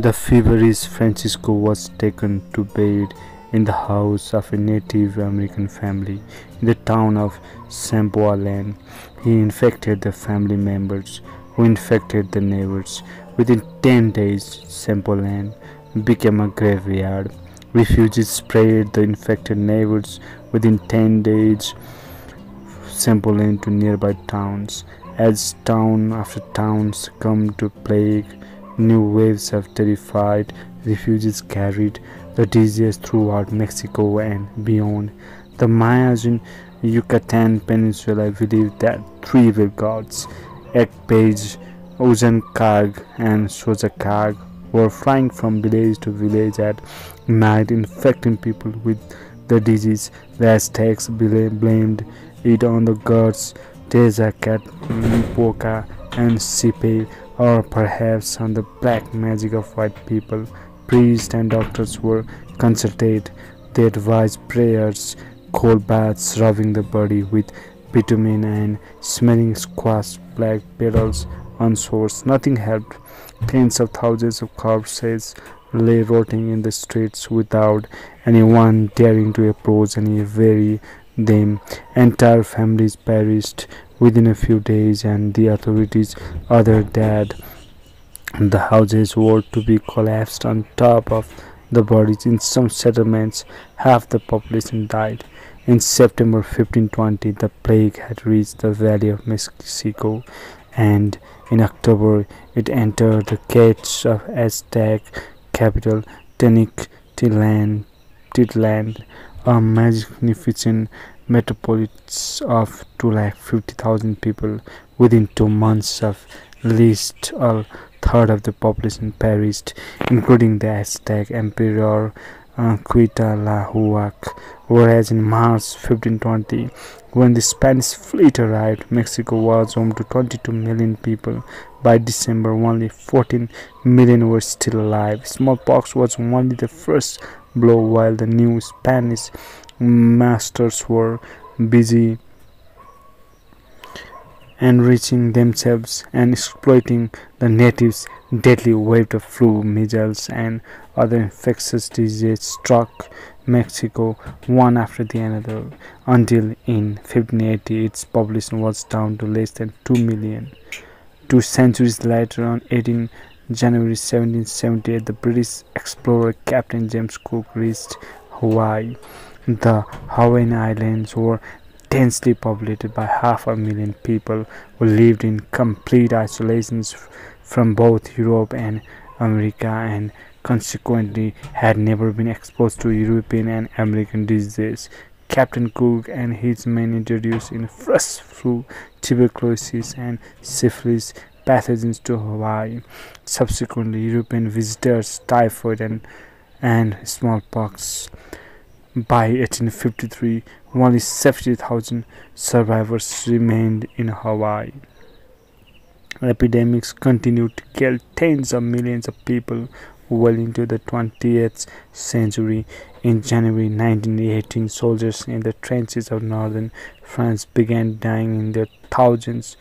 The feverish Francisco was taken to bed in the house of a Native American family in the town of Cempoallan. He infected the family members, who infected the neighbors. Within 10 days, Cempoallan became a graveyard. Refugees spread the infected neighbors. Within 10 days, Cempoallan to nearby towns. As town after town succumbed to plague, new waves of terrified refugees carried the disease throughout Mexico and beyond. The Mayas in Yucatan Peninsula believed that three evil gods, Ekpetz, Uzannkak, and Sojakak, were flying from village to village at night, infecting people with the disease. The Aztecs blamed it on the gods Tezacat, Nipoca, and Sipe, or perhaps on the black magic of white people. Priests and doctors were consulted. They advised prayers, cold baths, rubbing the body with bitumen, and smelling squash black petals on sores. Nothing helped. Tens of thousands of corpses lay rotting in the streets without anyone daring to approach any very them. Entire families perished within a few days, and the authorities ordered that the houses were to be collapsed on top of the bodies. In some settlements, half the population died. In September 1520, the plague had reached the Valley of Mexico, and in October, it entered the gates of Aztec capital Tenochtitlan, a magnificent metropolis of 250,000 people. Within two months of least a third of the population perished, including the Aztec Emperor uh, Cuitlahuac. Whereas in March 1520, when the Spanish fleet arrived, Mexico was home to 22 million people. By December, only 14 million were still alive. Smallpox was only the first blow, while the new Spanish masters were busy enriching themselves and exploiting the natives. Deadly wave of flu, measles, and other infectious diseases struck Mexico one after the other until in 1580 its population was down to less than 2 million. Two centuries later, on 18 January 1778, the British explorer Captain James Cook reached Hawaii. The Hawaiian Islands were densely populated by half a million people who lived in complete isolation from both Europe and America and consequently had never been exposed to European and American diseases. Captain Cook and his men introduced in flu, tuberculosis, and syphilis pathogens to Hawaii. Subsequently, European visitors, typhoid, and, and smallpox. By 1853, only 70,000 survivors remained in Hawaii. Epidemics continued to kill tens of millions of people well into the 20th century. In January 1918, soldiers in the trenches of northern France began dying in their thousands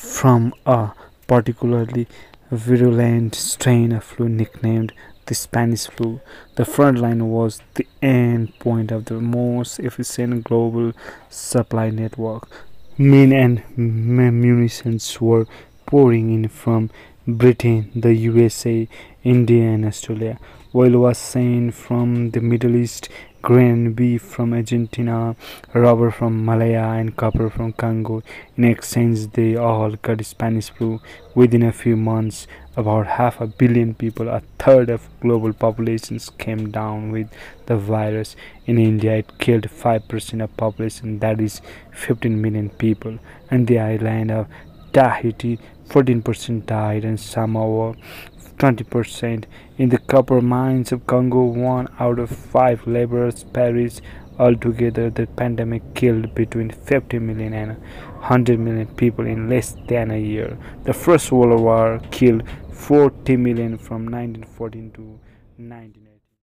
from a particularly virulent strain of flu nicknamed the Spanish flu. The front line was the end point of the most efficient global supply network. Men and munitions were pouring in from Britain, the USA, India, and Australia. Oil was sent from the Middle East, grain beef from Argentina, rubber from Malaya, and copper from Congo. In exchange, they all got Spanish flu. Within a few months, about half a billion people, a third of global populations, came down with the virus. In India, it killed 5% of population, that is 15 million people. And the island of Tahiti, 14% died, and Samoa, 20%. In the copper mines of Congo, one out of five laborers perished. Altogether, the pandemic killed between 50 million and 100 million people in less than a year. The First World War killed 40 million from 1914 to 19.